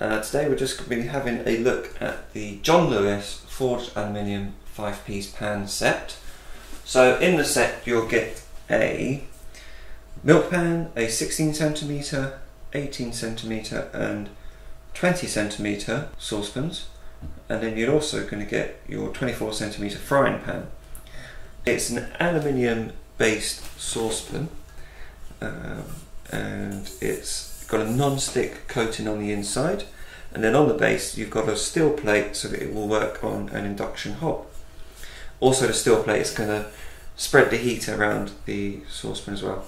Uh, today we're just going to be having a look at the John Lewis forged aluminium 5 piece pan set. So in the set you'll get a milk pan, a 16 centimeter, 18 centimeter and 20 centimeter saucepans and then you're also going to get your 24 centimeter frying pan. It's an aluminium based saucepan um, and it's got a non-stick coating on the inside and then on the base you've got a steel plate so that it will work on an induction hob. Also the steel plate is going to spread the heat around the saucepan as well.